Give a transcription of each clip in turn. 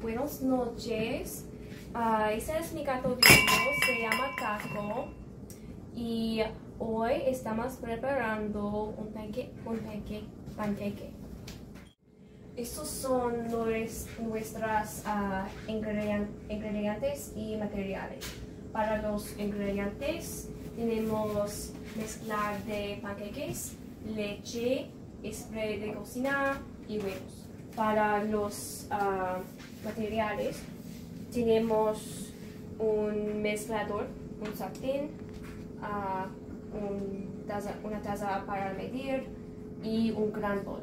Buenas noches. Ah, ese es mi gato viejo, se llama Taco. Y hoy estamos preparando un panque, un panque, panqueque. Estos son nues- nuestras ah, ingredian- ingredientes y materiales. Para los ingredientes tenemos mezcla de panqueques, leche, spray de cocina y huevos. Para los ah, materiales tenemos un mezclador, un sartén, ah, una taza para medir y un gran bol.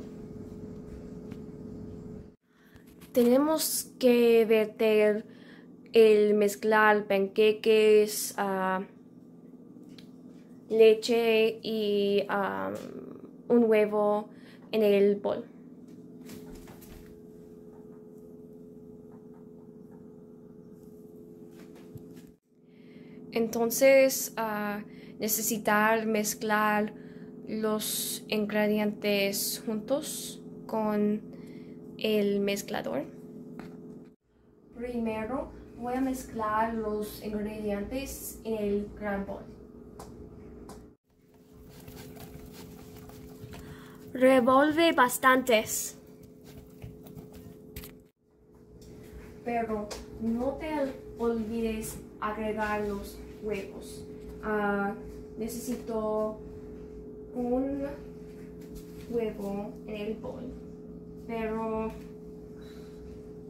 Tenemos que verter el mezclar panqueques, ah, leche y un huevo en el bol. Entonces, ah, necesitar mezclar los ingredientes juntos con el mezclador. Primero voy a mezclar los ingredientes en el gran bol. Revolve bastantes. Pero no te olvides agregar los huevos. Ah, necesito un huevo en el bol. Pero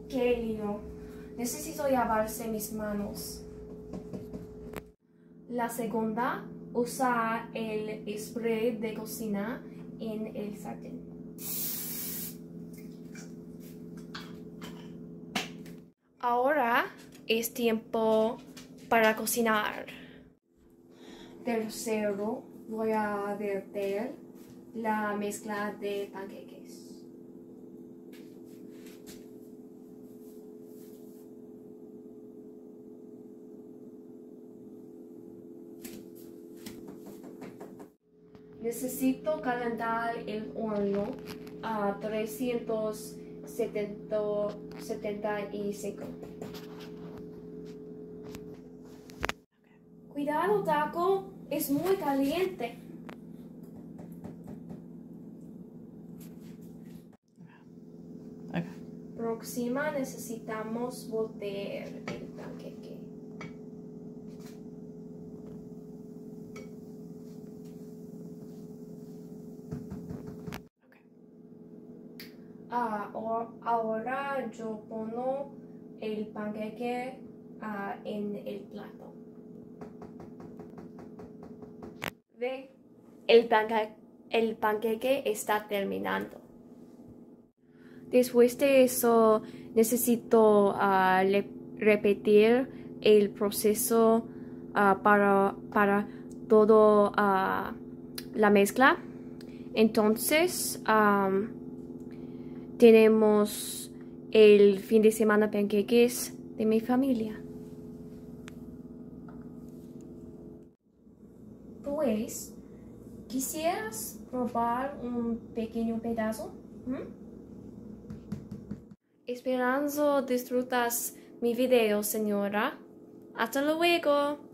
qué lío. Necesito lavarse mis manos. La segunda, usa el spray de cocina en el sartén. Ahora es tiempo para cocinar. Tercero, voy a verter la mezcla de panqueques. Necesito calentar el horno a 375. Cuidado, taco, es muy caliente. Okay. Próxima necesitamos voltear el panqueque. Ahora yo pongo el panqueque ah, en el plato. Ve, el, panca- el panqueque está terminando. Después de eso, necesito repetir el proceso para, para todo ah, la mezcla. Entonces, tenemos el fin de semana panqueques de mi familia. Pues, ¿quisieras probar un pequeño pedazo? ¿Mm? Esperanzo disfrutas mi video, señora. Hasta luego.